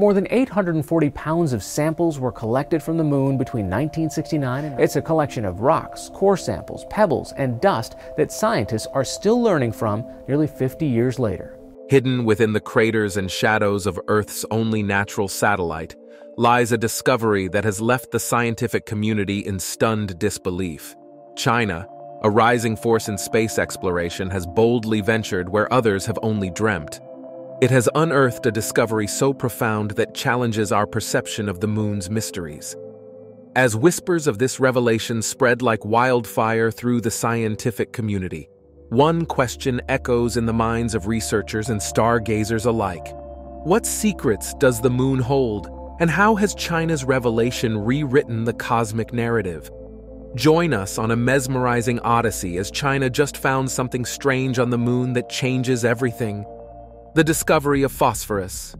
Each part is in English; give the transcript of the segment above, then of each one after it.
More than 840 pounds of samples were collected from the moon between 1969 and it's a collection of rocks, core samples, pebbles, and dust that scientists are still learning from nearly 50 years later. Hidden within the craters and shadows of Earth's only natural satellite lies a discovery that has left the scientific community in stunned disbelief. China, a rising force in space exploration, has boldly ventured where others have only dreamt. It has unearthed a discovery so profound that challenges our perception of the moon's mysteries. As whispers of this revelation spread like wildfire through the scientific community, one question echoes in the minds of researchers and stargazers alike. What secrets does the moon hold, and how has China's revelation rewritten the cosmic narrative? Join us on a mesmerizing odyssey as China just found something strange on the moon that changes everything the discovery of phosphorus.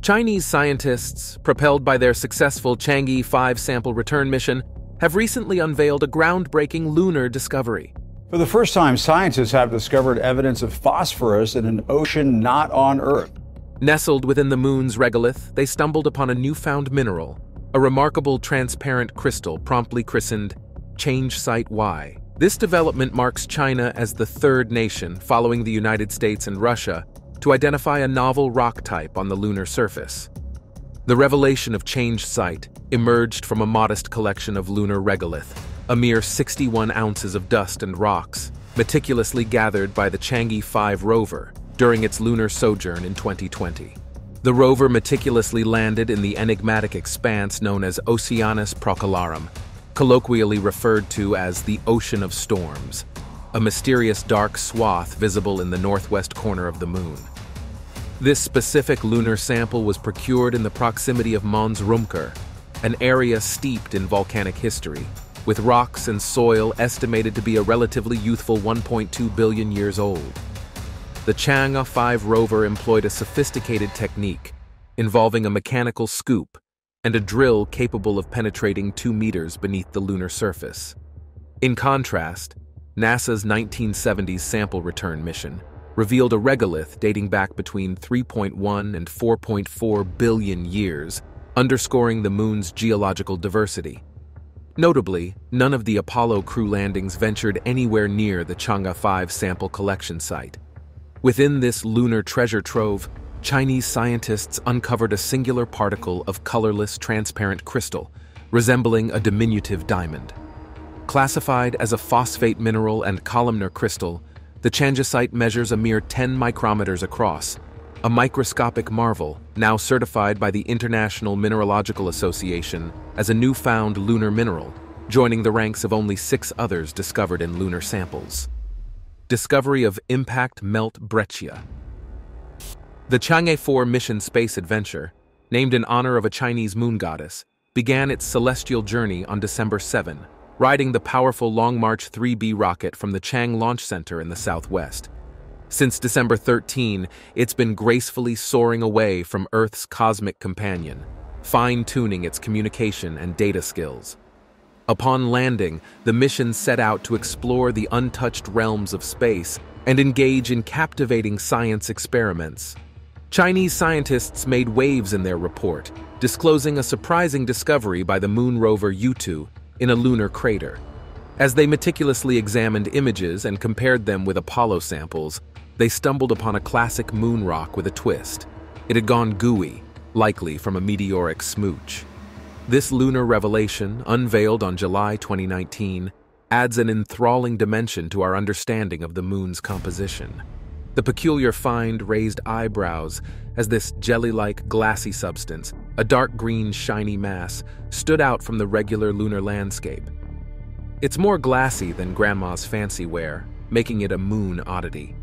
Chinese scientists, propelled by their successful Chang'e 5 sample return mission, have recently unveiled a groundbreaking lunar discovery. For the first time, scientists have discovered evidence of phosphorus in an ocean not on Earth. Nestled within the moon's regolith, they stumbled upon a newfound mineral, a remarkable transparent crystal promptly christened Changesite Y. This development marks China as the third nation, following the United States and Russia, to identify a novel rock type on the lunar surface. The revelation of Changesite emerged from a modest collection of lunar regolith, a mere 61 ounces of dust and rocks, meticulously gathered by the Chang'e 5 rover during its lunar sojourn in 2020. The rover meticulously landed in the enigmatic expanse known as Oceanus Procellarum, colloquially referred to as the Ocean of Storms, a mysterious dark swath visible in the northwest corner of the moon. This specific lunar sample was procured in the proximity of Mons Rumker, an area steeped in volcanic history, with rocks and soil estimated to be a relatively youthful 1.2 billion years old. The Chang'e 5 rover employed a sophisticated technique involving a mechanical scoop and a drill capable of penetrating two meters beneath the lunar surface. In contrast, NASA's 1970s sample return mission revealed a regolith dating back between 3.1 and 4.4 billion years, underscoring the moon's geological diversity. Notably, none of the Apollo crew landings ventured anywhere near the Chang'e 5 sample collection site. Within this lunar treasure trove, Chinese scientists uncovered a singular particle of colorless, transparent crystal, resembling a diminutive diamond. Classified as a phosphate mineral and columnar crystal, the changesite measures a mere 10 micrometers across, a microscopic marvel now certified by the International Mineralogical Association as a newfound lunar mineral, joining the ranks of only six others discovered in lunar samples. Discovery of impact melt breccia. The Chang'e 4 mission space adventure, named in honor of a Chinese moon goddess, began its celestial journey on December 7, riding the powerful Long March 3B rocket from the Chang Launch Center in the southwest. Since December 13, it's been gracefully soaring away from Earth's cosmic companion, fine-tuning its communication and data skills. Upon landing, the mission set out to explore the untouched realms of space and engage in captivating science experiments. Chinese scientists made waves in their report, disclosing a surprising discovery by the moon rover Yutu in a lunar crater. As they meticulously examined images and compared them with Apollo samples, they stumbled upon a classic moon rock with a twist. It had gone gooey, likely from a meteoric smooch. This lunar revelation, unveiled on July 2019, adds an enthralling dimension to our understanding of the moon's composition. The peculiar find raised eyebrows as this jelly-like glassy substance a dark green shiny mass, stood out from the regular lunar landscape. It's more glassy than Grandma's fancy ware, making it a moon oddity.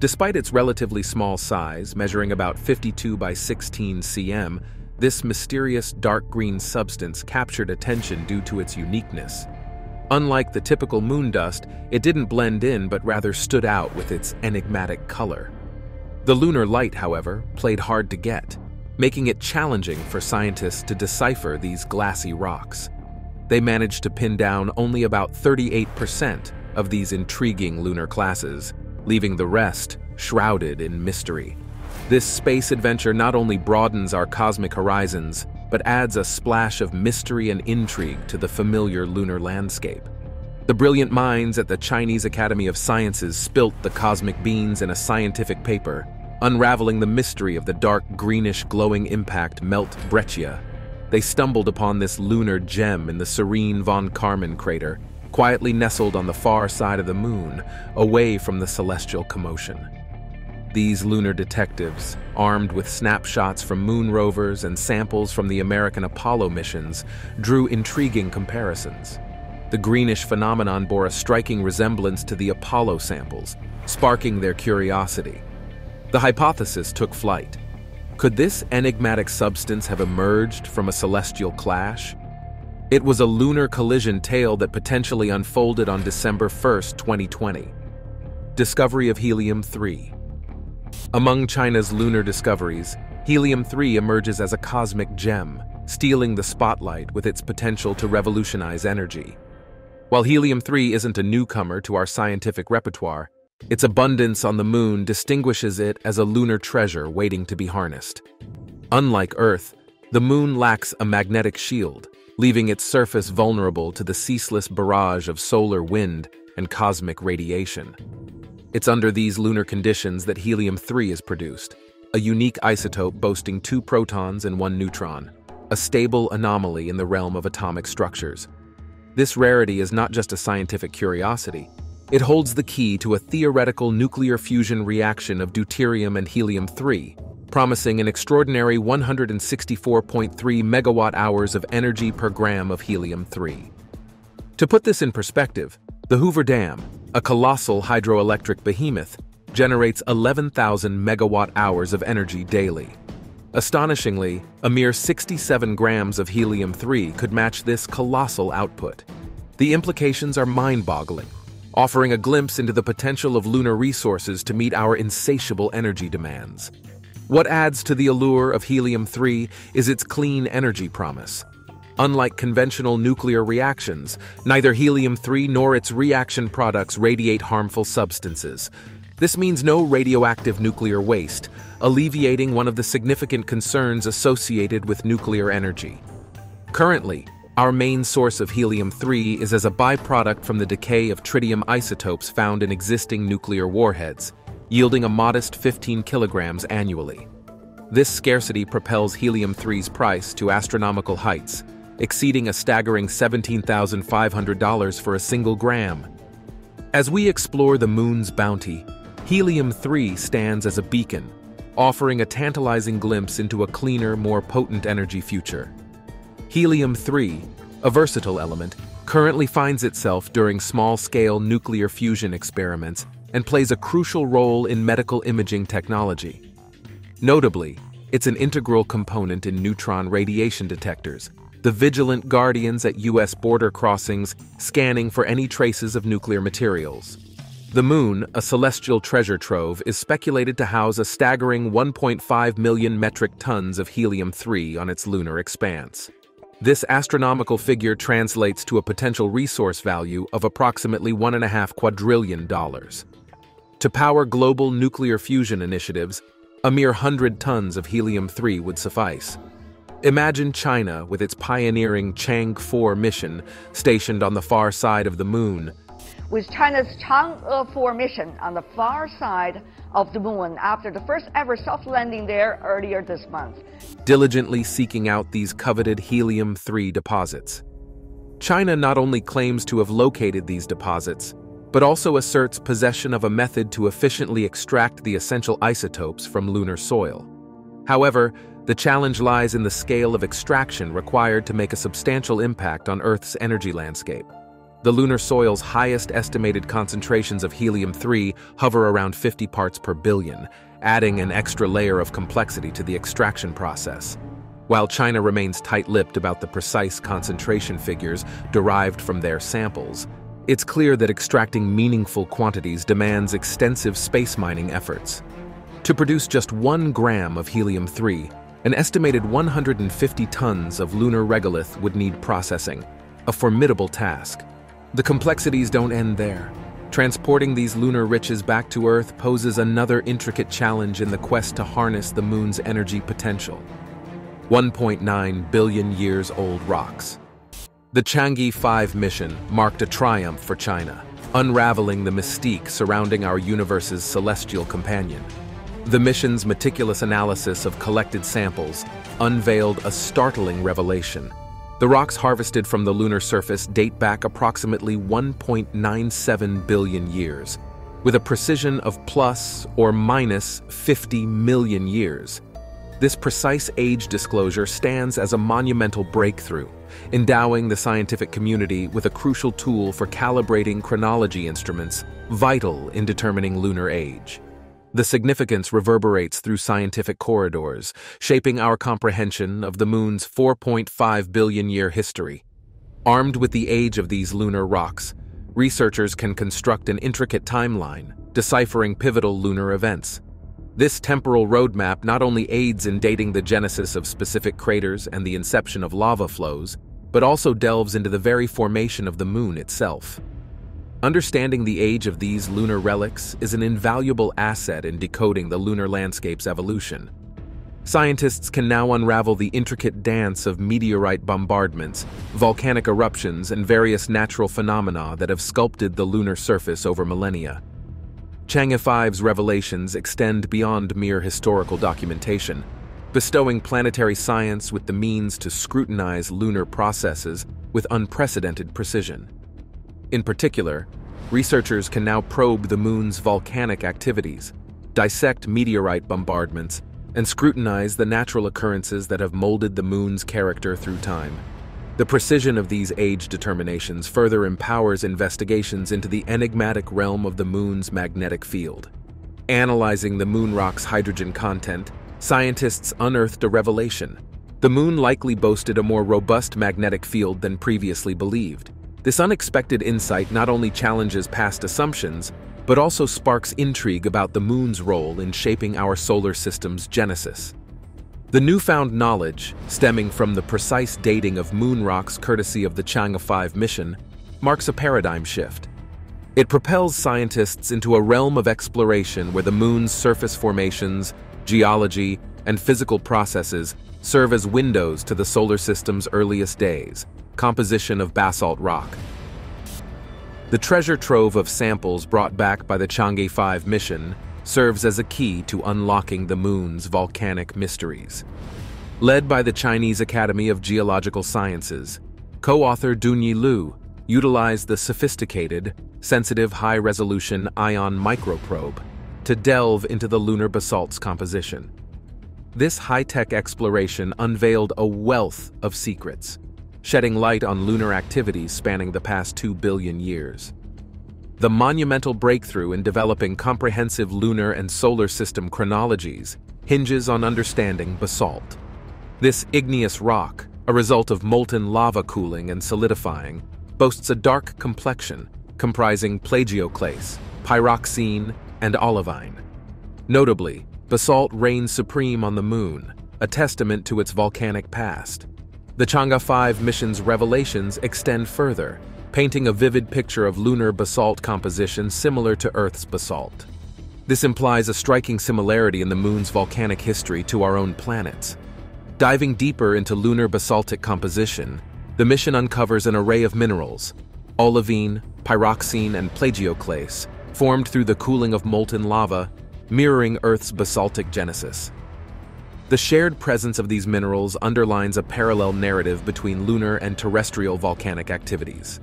Despite its relatively small size, measuring about 52 by 16 cm, this mysterious dark green substance captured attention due to its uniqueness. Unlike the typical moon dust, it didn't blend in but rather stood out with its enigmatic color. The lunar light, however, played hard to get making it challenging for scientists to decipher these glassy rocks. They managed to pin down only about 38% of these intriguing lunar classes, leaving the rest shrouded in mystery. This space adventure not only broadens our cosmic horizons, but adds a splash of mystery and intrigue to the familiar lunar landscape. The brilliant minds at the Chinese Academy of Sciences spilt the cosmic beans in a scientific paper, unraveling the mystery of the dark greenish glowing impact melt breccia. They stumbled upon this lunar gem in the serene von Karman crater, quietly nestled on the far side of the moon, away from the celestial commotion. These lunar detectives, armed with snapshots from moon rovers and samples from the American Apollo missions, drew intriguing comparisons. The greenish phenomenon bore a striking resemblance to the Apollo samples, sparking their curiosity. The hypothesis took flight. Could this enigmatic substance have emerged from a celestial clash? It was a lunar collision tale that potentially unfolded on December 1, 2020. Discovery of Helium-3 Among China's lunar discoveries, Helium-3 emerges as a cosmic gem, stealing the spotlight with its potential to revolutionize energy. While Helium-3 isn't a newcomer to our scientific repertoire, its abundance on the moon distinguishes it as a lunar treasure waiting to be harnessed. Unlike Earth, the moon lacks a magnetic shield, leaving its surface vulnerable to the ceaseless barrage of solar wind and cosmic radiation. It's under these lunar conditions that helium-3 is produced, a unique isotope boasting two protons and one neutron, a stable anomaly in the realm of atomic structures. This rarity is not just a scientific curiosity, it holds the key to a theoretical nuclear fusion reaction of deuterium and helium-3, promising an extraordinary 164.3 megawatt hours of energy per gram of helium-3. To put this in perspective, the Hoover Dam, a colossal hydroelectric behemoth, generates 11,000 megawatt hours of energy daily. Astonishingly, a mere 67 grams of helium-3 could match this colossal output. The implications are mind-boggling, offering a glimpse into the potential of lunar resources to meet our insatiable energy demands. What adds to the allure of helium-3 is its clean energy promise. Unlike conventional nuclear reactions, neither helium-3 nor its reaction products radiate harmful substances. This means no radioactive nuclear waste, alleviating one of the significant concerns associated with nuclear energy. Currently, our main source of helium-3 is as a byproduct from the decay of tritium isotopes found in existing nuclear warheads, yielding a modest 15 kilograms annually. This scarcity propels helium-3's price to astronomical heights, exceeding a staggering $17,500 for a single gram. As we explore the moon's bounty, helium-3 stands as a beacon, offering a tantalizing glimpse into a cleaner, more potent energy future. Helium-3, a versatile element, currently finds itself during small-scale nuclear fusion experiments and plays a crucial role in medical imaging technology. Notably, it's an integral component in neutron radiation detectors, the vigilant guardians at U.S. border crossings scanning for any traces of nuclear materials. The Moon, a celestial treasure trove, is speculated to house a staggering 1.5 million metric tons of helium-3 on its lunar expanse. This astronomical figure translates to a potential resource value of approximately $1.5 quadrillion dollars. To power global nuclear fusion initiatives, a mere 100 tons of helium-3 would suffice. Imagine China with its pioneering Chang'e 4 mission stationed on the far side of the moon. With China's Chang'e 4 mission on the far side of the moon after the first ever soft landing there earlier this month. Diligently seeking out these coveted helium-3 deposits. China not only claims to have located these deposits, but also asserts possession of a method to efficiently extract the essential isotopes from lunar soil. However, the challenge lies in the scale of extraction required to make a substantial impact on Earth's energy landscape. The lunar soil's highest estimated concentrations of helium-3 hover around 50 parts per billion, adding an extra layer of complexity to the extraction process. While China remains tight-lipped about the precise concentration figures derived from their samples, it's clear that extracting meaningful quantities demands extensive space mining efforts. To produce just one gram of helium-3, an estimated 150 tons of lunar regolith would need processing, a formidable task. The complexities don't end there. Transporting these lunar riches back to Earth poses another intricate challenge in the quest to harness the moon's energy potential. 1.9 billion years old rocks. The Chang'e 5 mission marked a triumph for China, unraveling the mystique surrounding our universe's celestial companion. The mission's meticulous analysis of collected samples unveiled a startling revelation. The rocks harvested from the lunar surface date back approximately 1.97 billion years, with a precision of plus or minus 50 million years. This precise age disclosure stands as a monumental breakthrough, endowing the scientific community with a crucial tool for calibrating chronology instruments vital in determining lunar age. The significance reverberates through scientific corridors, shaping our comprehension of the Moon's 4.5 billion year history. Armed with the age of these lunar rocks, researchers can construct an intricate timeline, deciphering pivotal lunar events. This temporal roadmap not only aids in dating the genesis of specific craters and the inception of lava flows, but also delves into the very formation of the Moon itself. Understanding the age of these lunar relics is an invaluable asset in decoding the lunar landscape's evolution. Scientists can now unravel the intricate dance of meteorite bombardments, volcanic eruptions, and various natural phenomena that have sculpted the lunar surface over millennia. Chang'e 5's revelations extend beyond mere historical documentation, bestowing planetary science with the means to scrutinize lunar processes with unprecedented precision. In particular, researchers can now probe the moon's volcanic activities, dissect meteorite bombardments, and scrutinize the natural occurrences that have molded the moon's character through time. The precision of these age determinations further empowers investigations into the enigmatic realm of the moon's magnetic field. Analyzing the moon rock's hydrogen content, scientists unearthed a revelation. The moon likely boasted a more robust magnetic field than previously believed, this unexpected insight not only challenges past assumptions, but also sparks intrigue about the moon's role in shaping our solar system's genesis. The newfound knowledge, stemming from the precise dating of moon rocks courtesy of the Chang'e 5 mission, marks a paradigm shift. It propels scientists into a realm of exploration where the moon's surface formations, geology, and physical processes serve as windows to the solar system's earliest days, composition of basalt rock. The treasure trove of samples brought back by the Chang'e 5 mission serves as a key to unlocking the moon's volcanic mysteries. Led by the Chinese Academy of Geological Sciences, co-author Dunyi Liu utilized the sophisticated, sensitive high-resolution ion microprobe to delve into the lunar basalt's composition. This high-tech exploration unveiled a wealth of secrets, shedding light on lunar activities spanning the past 2 billion years. The monumental breakthrough in developing comprehensive lunar and solar system chronologies hinges on understanding basalt. This igneous rock, a result of molten lava cooling and solidifying, boasts a dark complexion comprising plagioclase, pyroxene, and olivine. Notably, basalt reigns supreme on the moon, a testament to its volcanic past. The Chang'e 5 mission's revelations extend further, painting a vivid picture of lunar basalt composition similar to Earth's basalt. This implies a striking similarity in the Moon's volcanic history to our own planet's. Diving deeper into lunar basaltic composition, the mission uncovers an array of minerals, olivine, pyroxene, and plagioclase, formed through the cooling of molten lava, mirroring Earth's basaltic genesis. The shared presence of these minerals underlines a parallel narrative between lunar and terrestrial volcanic activities.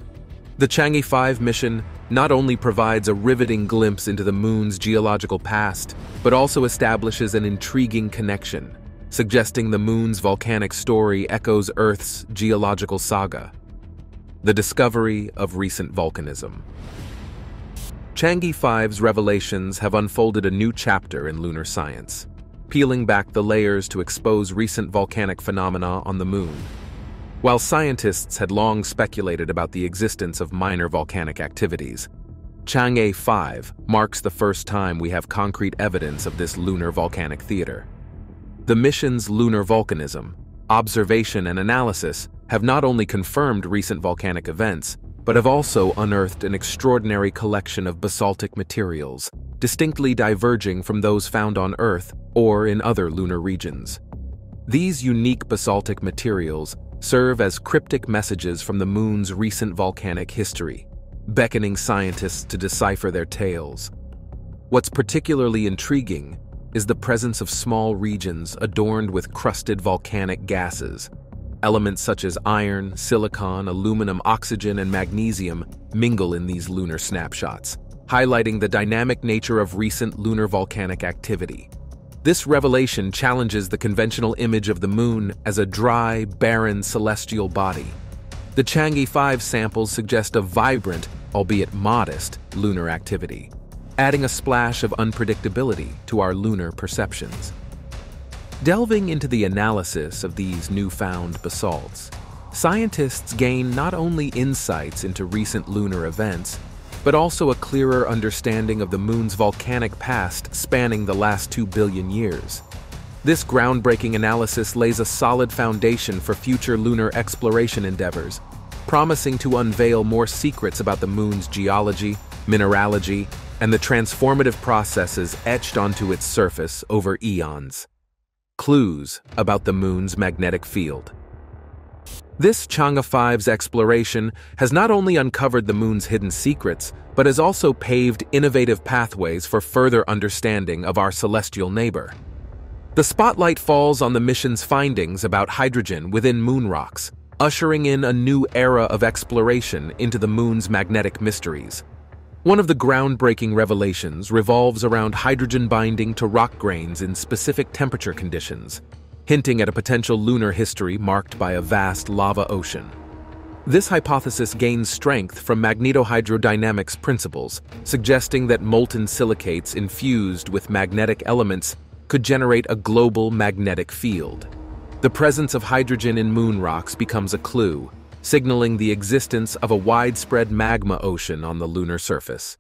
The Chang'e 5 mission not only provides a riveting glimpse into the moon's geological past, but also establishes an intriguing connection, suggesting the moon's volcanic story echoes Earth's geological saga. The discovery of recent volcanism. Chang'e 5's revelations have unfolded a new chapter in lunar science peeling back the layers to expose recent volcanic phenomena on the moon. While scientists had long speculated about the existence of minor volcanic activities, Chang'e 5 marks the first time we have concrete evidence of this lunar volcanic theater. The mission's lunar volcanism, observation and analysis have not only confirmed recent volcanic events, but have also unearthed an extraordinary collection of basaltic materials, distinctly diverging from those found on Earth or in other lunar regions. These unique basaltic materials serve as cryptic messages from the moon's recent volcanic history, beckoning scientists to decipher their tales. What's particularly intriguing is the presence of small regions adorned with crusted volcanic gases. Elements such as iron, silicon, aluminum, oxygen, and magnesium mingle in these lunar snapshots, highlighting the dynamic nature of recent lunar volcanic activity. This revelation challenges the conventional image of the moon as a dry, barren celestial body. The Chang'e 5 samples suggest a vibrant, albeit modest, lunar activity, adding a splash of unpredictability to our lunar perceptions. Delving into the analysis of these newfound basalts, scientists gain not only insights into recent lunar events, but also a clearer understanding of the moon's volcanic past spanning the last two billion years. This groundbreaking analysis lays a solid foundation for future lunar exploration endeavors, promising to unveil more secrets about the moon's geology, mineralogy, and the transformative processes etched onto its surface over eons. Clues about the moon's magnetic field. This Chang'e 5's exploration has not only uncovered the moon's hidden secrets, but has also paved innovative pathways for further understanding of our celestial neighbor. The spotlight falls on the mission's findings about hydrogen within moon rocks, ushering in a new era of exploration into the moon's magnetic mysteries. One of the groundbreaking revelations revolves around hydrogen binding to rock grains in specific temperature conditions, hinting at a potential lunar history marked by a vast lava ocean. This hypothesis gains strength from magnetohydrodynamics principles, suggesting that molten silicates infused with magnetic elements could generate a global magnetic field. The presence of hydrogen in moon rocks becomes a clue, signaling the existence of a widespread magma ocean on the lunar surface.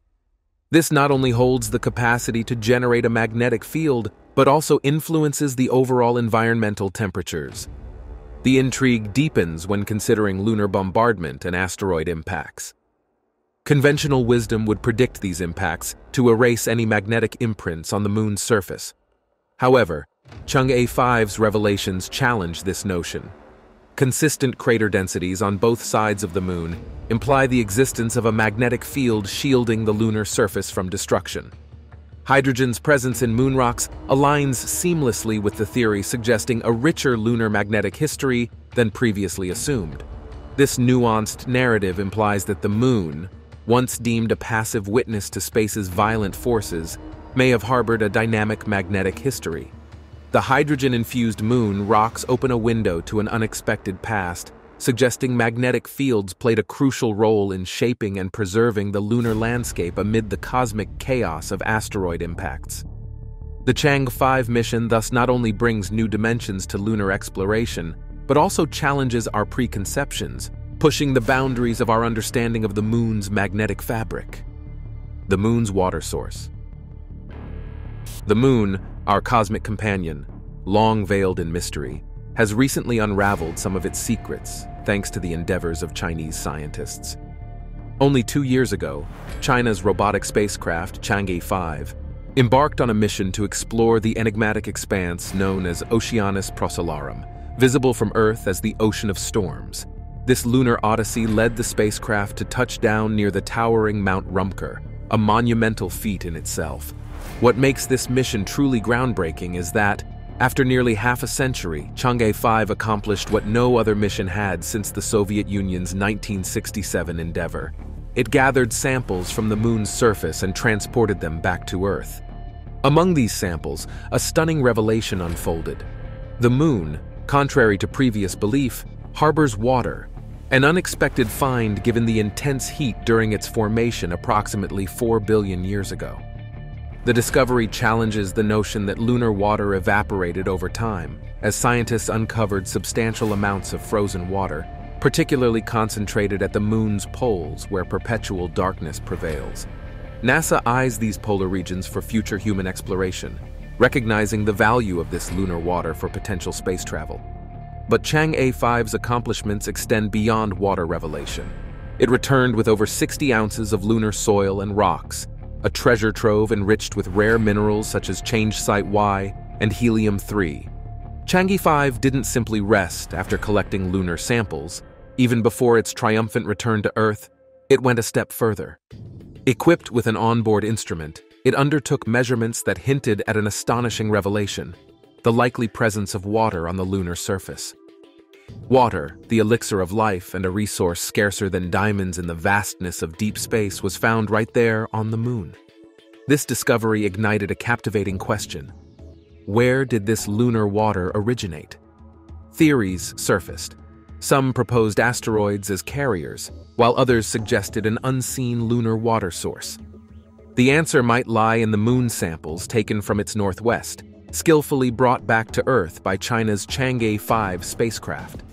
This not only holds the capacity to generate a magnetic field, but also influences the overall environmental temperatures. The intrigue deepens when considering lunar bombardment and asteroid impacts. Conventional wisdom would predict these impacts to erase any magnetic imprints on the moon's surface. However, Chang'e 5's revelations challenge this notion. Consistent crater densities on both sides of the moon imply the existence of a magnetic field shielding the lunar surface from destruction. Hydrogen's presence in moon rocks aligns seamlessly with the theory suggesting a richer lunar magnetic history than previously assumed. This nuanced narrative implies that the moon, once deemed a passive witness to space's violent forces, may have harbored a dynamic magnetic history. The hydrogen-infused moon rocks open a window to an unexpected past, suggesting magnetic fields played a crucial role in shaping and preserving the lunar landscape amid the cosmic chaos of asteroid impacts. The Chang'e 5 mission thus not only brings new dimensions to lunar exploration, but also challenges our preconceptions, pushing the boundaries of our understanding of the moon's magnetic fabric. The moon's water source. The moon, our cosmic companion, long veiled in mystery, has recently unraveled some of its secrets thanks to the endeavors of Chinese scientists. Only two years ago, China's robotic spacecraft Chang'e 5 embarked on a mission to explore the enigmatic expanse known as Oceanus Procellarum, visible from Earth as the Ocean of Storms. This lunar odyssey led the spacecraft to touch down near the towering Mount Rumker, a monumental feat in itself. What makes this mission truly groundbreaking is that, after nearly half a century, Chang'e 5 accomplished what no other mission had since the Soviet Union's 1967 endeavor. It gathered samples from the moon's surface and transported them back to Earth. Among these samples, a stunning revelation unfolded. The moon, contrary to previous belief, harbors water, an unexpected find given the intense heat during its formation approximately 4 billion years ago. The discovery challenges the notion that lunar water evaporated over time, as scientists uncovered substantial amounts of frozen water, particularly concentrated at the moon's poles where perpetual darkness prevails. NASA eyes these polar regions for future human exploration, recognizing the value of this lunar water for potential space travel. But Chang'e 5's accomplishments extend beyond water revelation. It returned with over 60 ounces of lunar soil and rocks, a treasure trove enriched with rare minerals such as Changesite Y and Helium-3. Chang'e 5 didn't simply rest after collecting lunar samples. Even before its triumphant return to Earth, it went a step further. Equipped with an onboard instrument, it undertook measurements that hinted at an astonishing revelation the likely presence of water on the lunar surface. Water, the elixir of life and a resource scarcer than diamonds in the vastness of deep space, was found right there on the moon. This discovery ignited a captivating question Where did this lunar water originate? Theories surfaced. Some proposed asteroids as carriers, while others suggested an unseen lunar water source. The answer might lie in the moon samples taken from its northwest, skillfully brought back to Earth by China's Chang'e 5 spacecraft.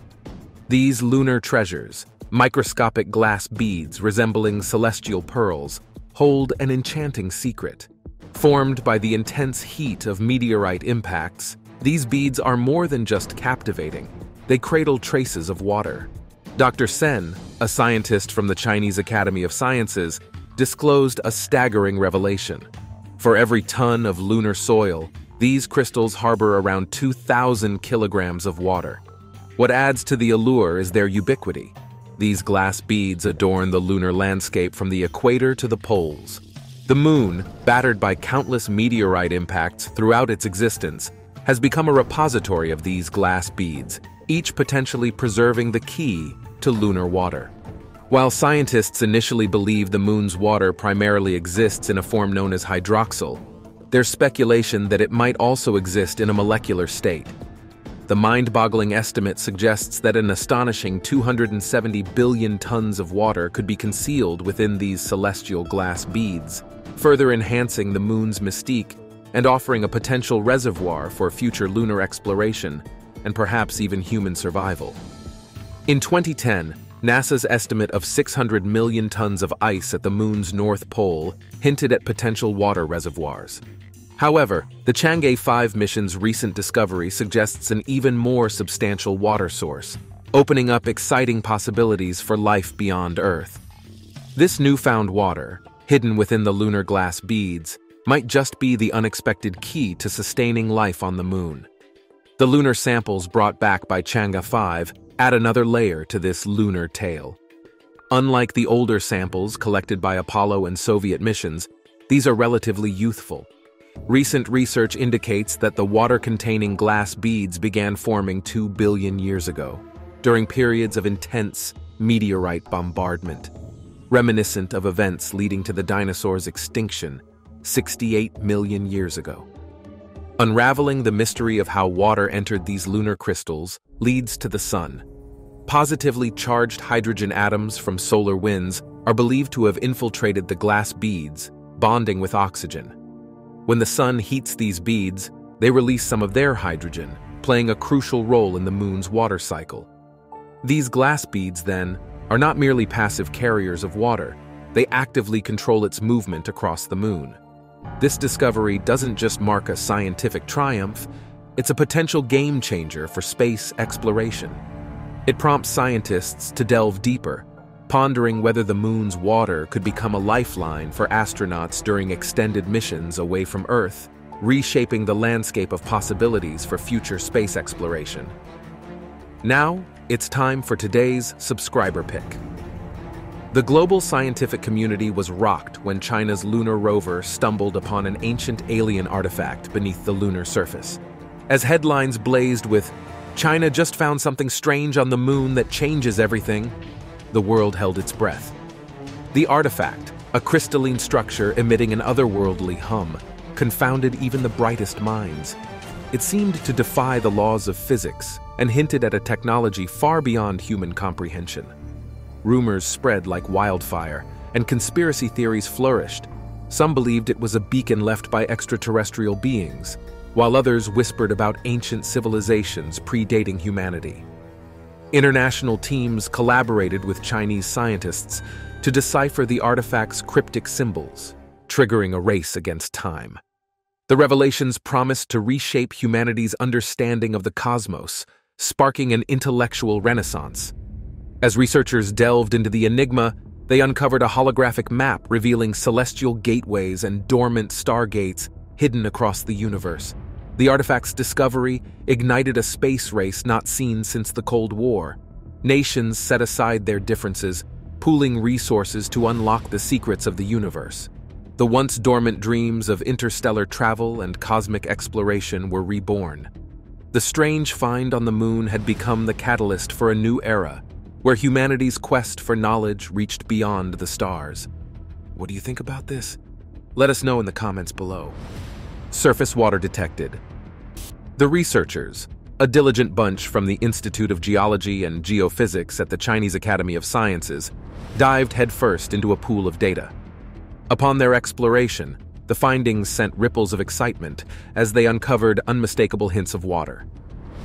These lunar treasures, microscopic glass beads resembling celestial pearls, hold an enchanting secret. Formed by the intense heat of meteorite impacts, these beads are more than just captivating. They cradle traces of water. Dr. Sen, a scientist from the Chinese Academy of Sciences, disclosed a staggering revelation. For every ton of lunar soil, these crystals harbor around 2,000 kilograms of water. What adds to the allure is their ubiquity. These glass beads adorn the lunar landscape from the equator to the poles. The moon, battered by countless meteorite impacts throughout its existence, has become a repository of these glass beads, each potentially preserving the key to lunar water. While scientists initially believed the moon's water primarily exists in a form known as hydroxyl, there's speculation that it might also exist in a molecular state. The mind-boggling estimate suggests that an astonishing 270 billion tons of water could be concealed within these celestial glass beads, further enhancing the moon's mystique and offering a potential reservoir for future lunar exploration and perhaps even human survival. In 2010, NASA's estimate of 600 million tons of ice at the moon's north pole hinted at potential water reservoirs. However, the Chang'e 5 mission's recent discovery suggests an even more substantial water source, opening up exciting possibilities for life beyond Earth. This newfound water, hidden within the lunar glass beads, might just be the unexpected key to sustaining life on the moon. The lunar samples brought back by Chang'e 5 add another layer to this lunar tale. Unlike the older samples collected by Apollo and Soviet missions, these are relatively youthful, Recent research indicates that the water-containing glass beads began forming 2 billion years ago, during periods of intense meteorite bombardment, reminiscent of events leading to the dinosaurs' extinction 68 million years ago. Unraveling the mystery of how water entered these lunar crystals leads to the sun. Positively charged hydrogen atoms from solar winds are believed to have infiltrated the glass beads, bonding with oxygen. When the sun heats these beads, they release some of their hydrogen, playing a crucial role in the moon's water cycle. These glass beads, then, are not merely passive carriers of water, they actively control its movement across the moon. This discovery doesn't just mark a scientific triumph, it's a potential game changer for space exploration. It prompts scientists to delve deeper, pondering whether the moon's water could become a lifeline for astronauts during extended missions away from Earth, reshaping the landscape of possibilities for future space exploration. Now, it's time for today's subscriber pick. The global scientific community was rocked when China's lunar rover stumbled upon an ancient alien artifact beneath the lunar surface. As headlines blazed with, China just found something strange on the moon that changes everything, the world held its breath. The artifact, a crystalline structure emitting an otherworldly hum, confounded even the brightest minds. It seemed to defy the laws of physics and hinted at a technology far beyond human comprehension. Rumors spread like wildfire, and conspiracy theories flourished. Some believed it was a beacon left by extraterrestrial beings, while others whispered about ancient civilizations predating humanity. International teams collaborated with Chinese scientists to decipher the artifact's cryptic symbols, triggering a race against time. The revelations promised to reshape humanity's understanding of the cosmos, sparking an intellectual renaissance. As researchers delved into the enigma, they uncovered a holographic map revealing celestial gateways and dormant stargates hidden across the universe. The artifact's discovery ignited a space race not seen since the Cold War. Nations set aside their differences, pooling resources to unlock the secrets of the universe. The once dormant dreams of interstellar travel and cosmic exploration were reborn. The strange find on the moon had become the catalyst for a new era, where humanity's quest for knowledge reached beyond the stars. What do you think about this? Let us know in the comments below. Surface water detected. The researchers, a diligent bunch from the Institute of Geology and Geophysics at the Chinese Academy of Sciences, dived headfirst into a pool of data. Upon their exploration, the findings sent ripples of excitement as they uncovered unmistakable hints of water.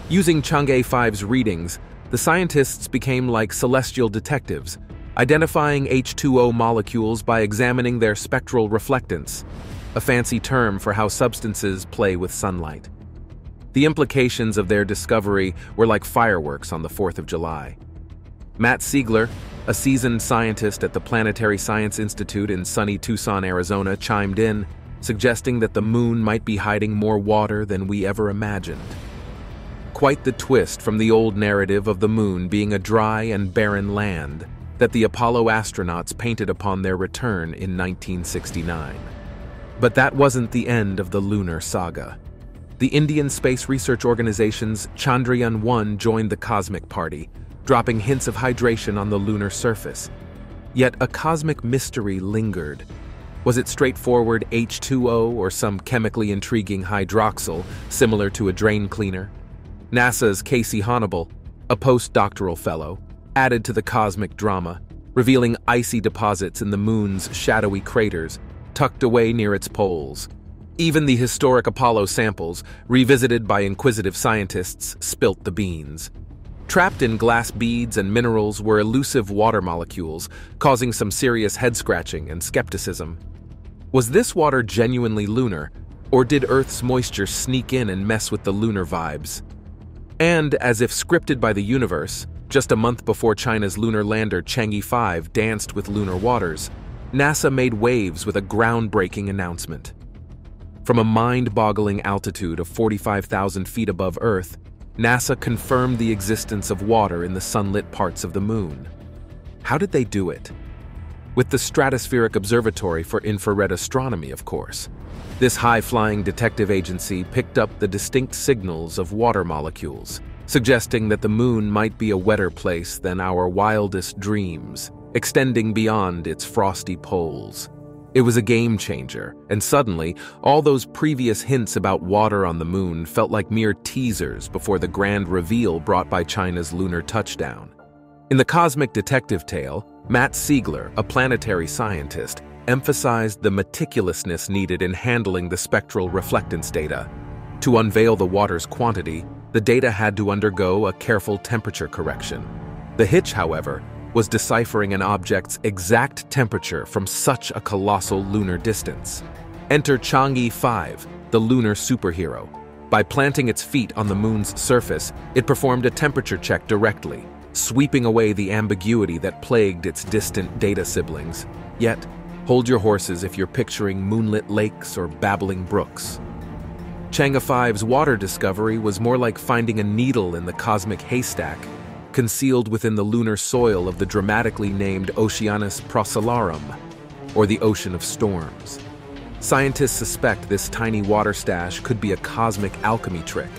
Using Chang'e 5's readings, the scientists became like celestial detectives, identifying H2O molecules by examining their spectral reflectance, a fancy term for how substances play with sunlight. The implications of their discovery were like fireworks on the 4th of July. Matt Siegler, a seasoned scientist at the Planetary Science Institute in sunny Tucson, Arizona, chimed in, suggesting that the moon might be hiding more water than we ever imagined. Quite the twist from the old narrative of the moon being a dry and barren land that the Apollo astronauts painted upon their return in 1969. But that wasn't the end of the lunar saga. The Indian Space Research Organization's Chandrayaan-1 joined the cosmic party, dropping hints of hydration on the lunar surface. Yet a cosmic mystery lingered. Was it straightforward H2O or some chemically intriguing hydroxyl, similar to a drain cleaner? NASA's Casey Honniball, a postdoctoral fellow, added to the cosmic drama, revealing icy deposits in the moon's shadowy craters, tucked away near its poles. Even the historic Apollo samples, revisited by inquisitive scientists, spilt the beans. Trapped in glass beads and minerals were elusive water molecules, causing some serious head-scratching and skepticism. Was this water genuinely lunar, or did Earth's moisture sneak in and mess with the lunar vibes? And, as if scripted by the universe, just a month before China's lunar lander Chang'e 5 danced with lunar waters, NASA made waves with a groundbreaking announcement. From a mind-boggling altitude of 45,000 feet above Earth, NASA confirmed the existence of water in the sunlit parts of the moon. How did they do it? With the Stratospheric Observatory for Infrared Astronomy, of course. This high-flying detective agency picked up the distinct signals of water molecules, suggesting that the moon might be a wetter place than our wildest dreams, extending beyond its frosty poles. It was a game changer, and suddenly, all those previous hints about water on the moon felt like mere teasers before the grand reveal brought by China's lunar touchdown. In the cosmic detective tale, Matt Siegler, a planetary scientist, emphasized the meticulousness needed in handling the spectral reflectance data. To unveil the water's quantity, the data had to undergo a careful temperature correction. The hitch, however, was deciphering an object's exact temperature from such a colossal lunar distance. Enter Chang'e 5, the lunar superhero. By planting its feet on the moon's surface, it performed a temperature check directly, sweeping away the ambiguity that plagued its distant data siblings. Yet, hold your horses if you're picturing moonlit lakes or babbling brooks. Chang'e 5's water discovery was more like finding a needle in the cosmic haystack concealed within the lunar soil of the dramatically named Oceanus Procellarum, or the Ocean of Storms. Scientists suspect this tiny water stash could be a cosmic alchemy trick.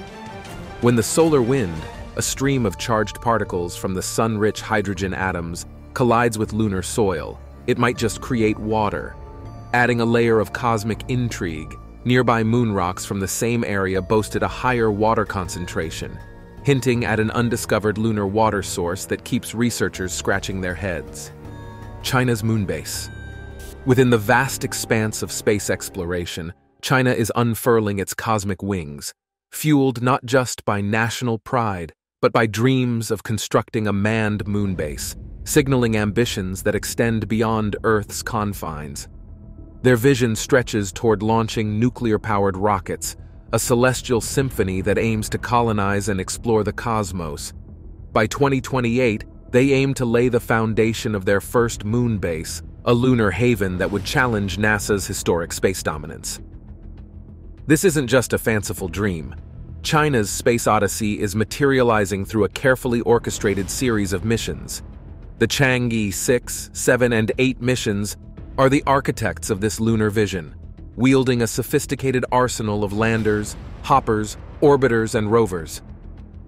When the solar wind, a stream of charged particles from the sun-rich hydrogen atoms, collides with lunar soil, it might just create water. Adding a layer of cosmic intrigue, nearby moon rocks from the same area boasted a higher water concentration, hinting at an undiscovered lunar water source that keeps researchers scratching their heads. China's moon base. Within the vast expanse of space exploration, China is unfurling its cosmic wings, fueled not just by national pride, but by dreams of constructing a manned moon base, signaling ambitions that extend beyond Earth's confines. Their vision stretches toward launching nuclear-powered rockets, a celestial symphony that aims to colonize and explore the cosmos. By 2028, they aim to lay the foundation of their first moon base, a lunar haven that would challenge NASA's historic space dominance. This isn't just a fanciful dream. China's Space Odyssey is materializing through a carefully orchestrated series of missions. The Chang'e 6, 7, and 8 missions are the architects of this lunar vision, wielding a sophisticated arsenal of landers, hoppers, orbiters, and rovers.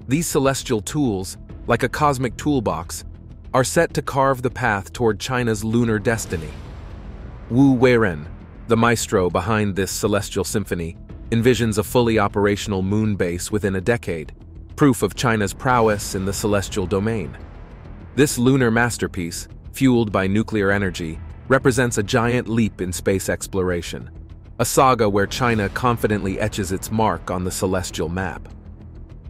These celestial tools, like a cosmic toolbox, are set to carve the path toward China's lunar destiny. Wu Weiren, the maestro behind this celestial symphony, envisions a fully operational moon base within a decade, proof of China's prowess in the celestial domain. This lunar masterpiece, fueled by nuclear energy, represents a giant leap in space exploration, a saga where China confidently etches its mark on the celestial map.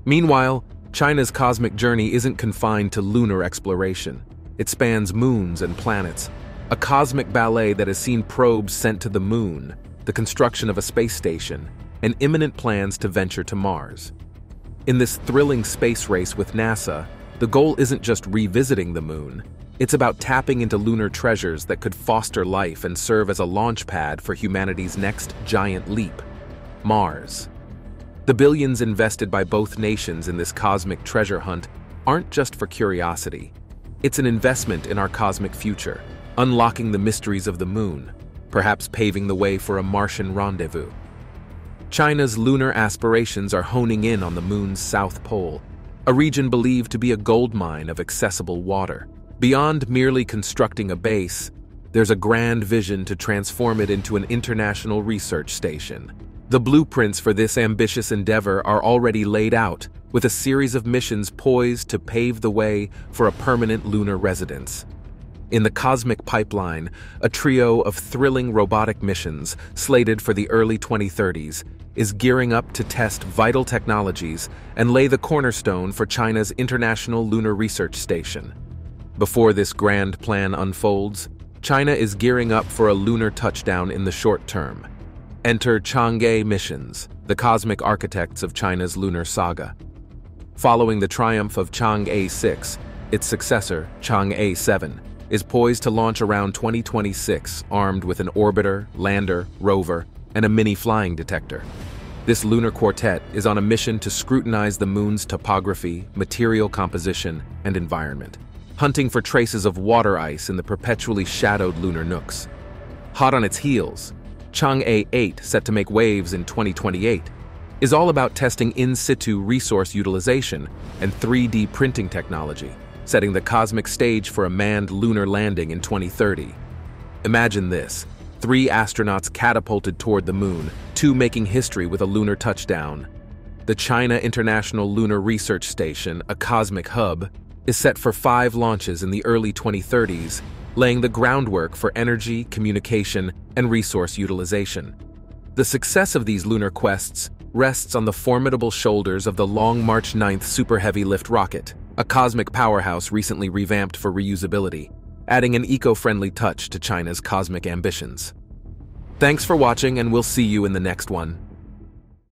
Meanwhile, China's cosmic journey isn't confined to lunar exploration. It spans moons and planets, a cosmic ballet that has seen probes sent to the moon, the construction of a space station, and imminent plans to venture to Mars. In this thrilling space race with NASA, the goal isn't just revisiting the moon, it's about tapping into lunar treasures that could foster life and serve as a launch pad for humanity's next giant leap Mars. The billions invested by both nations in this cosmic treasure hunt aren't just for curiosity. It's an investment in our cosmic future, unlocking the mysteries of the moon, perhaps paving the way for a Martian rendezvous. China's lunar aspirations are honing in on the moon's south pole, a region believed to be a goldmine of accessible water. Beyond merely constructing a base, there's a grand vision to transform it into an international research station. The blueprints for this ambitious endeavor are already laid out, with a series of missions poised to pave the way for a permanent lunar residence. In the cosmic pipeline, a trio of thrilling robotic missions, slated for the early 2030s, is gearing up to test vital technologies and lay the cornerstone for China's International Lunar Research Station. Before this grand plan unfolds, China is gearing up for a lunar touchdown in the short term. Enter Chang'e missions, the cosmic architects of China's lunar saga. Following the triumph of Chang'e 6, its successor, Chang'e 7, is poised to launch around 2026 armed with an orbiter, lander, rover, and a mini flying detector. This lunar quartet is on a mission to scrutinize the moon's topography, material composition, and environment, hunting for traces of water ice in the perpetually shadowed lunar nooks. Hot on its heels, Chang'e 8, set to make waves in 2028, is all about testing in situ resource utilization and 3D printing technology, setting the cosmic stage for a manned lunar landing in 2030. Imagine this Three astronauts catapulted toward the moon, two making history with a lunar touchdown. The China International Lunar Research Station, a cosmic hub, is set for five launches in the early 2030s, laying the groundwork for energy, communication, and resource utilization. The success of these lunar quests rests on the formidable shoulders of the Long March 9th Super Heavy Lift rocket, a cosmic powerhouse recently revamped for reusability adding an eco-friendly touch to China's cosmic ambitions. Thanks for watching and we'll see you in the next one.